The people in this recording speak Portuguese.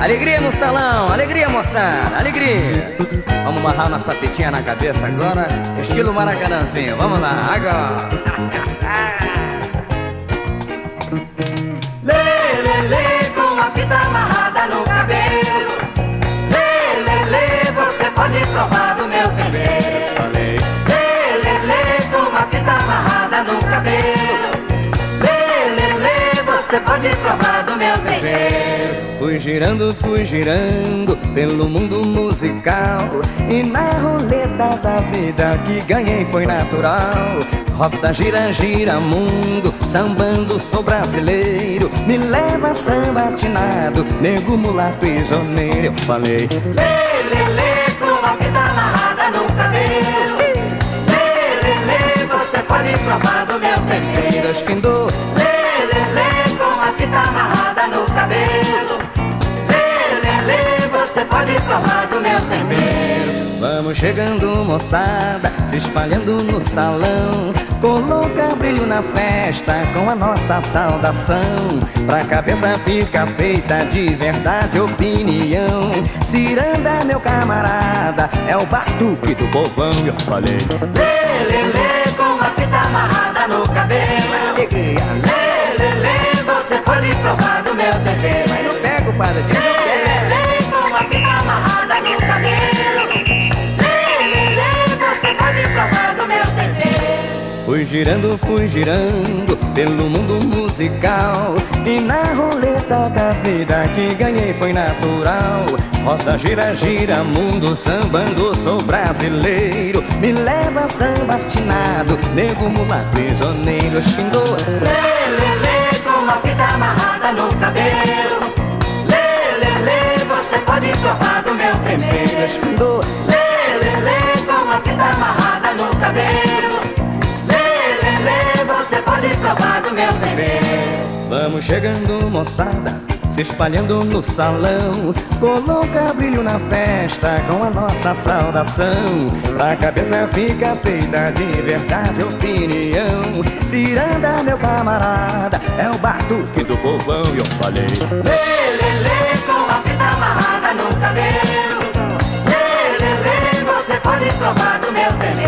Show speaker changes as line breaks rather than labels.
Alegria no salão, alegria moçada, alegria. Vamos amarrar nossa fitinha na cabeça agora, estilo maracanãzinho. Vamos lá, agora.
Lê, lê, lê, com a fita amarrada no cabelo. Lê, lê, lê, você pode provar do meu tempero. Lê, lê, lê, com a fita amarrada no cabelo. Lê, lê, lê, você pode provar do meu tempero.
Fui girando, fui girando pelo mundo musical. E na roleta da vida que ganhei foi natural. Roda, gira, gira mundo, sambando sou brasileiro. Me leva samba atinado, nego mulato prisioneiro Eu falei,
lê, lê, lê, com a fita amarrada no cabelo Lê, lê, lê, você pode provar do meu tempero.
Esquindou
Lê, lê, lê, com a fita amarrada no cabelo
chegando, moçada, se espalhando no salão. Coloca brilho na festa com a nossa saudação. Pra cabeça fica feita de verdade opinião. Ciranda, meu camarada, é o batuque do povão, eu falei.
Lê, lê, lê, com a fita amarrada no cabelo. Lê, lê, lê, você pode provar do meu tempero.
Mas não pega o padre,
lê
Fui girando, fui girando pelo mundo musical. E na roleta da vida que ganhei foi natural. Roda, gira, gira, mundo sambando, sou brasileiro. Me leva samba atinado, nego mula prisioneiro Xingou,
lê, lê, lê, com uma fita amarrada no cabelo. Pode provar do meu tempero. Lê, lê, lê, com a fita amarrada no cabelo. Meu tempero.
Vamos chegando, moçada, se espalhando no salão. Coloca brilho na festa com a nossa saudação. Pra cabeça fica feita de verdade opinião. Ciranda, meu camarada, é o batuque do povão. E eu falei:
Lê, lê, lê, com a fita amarrada no cabelo. Lê, lê, lê, você pode provar do meu tempero.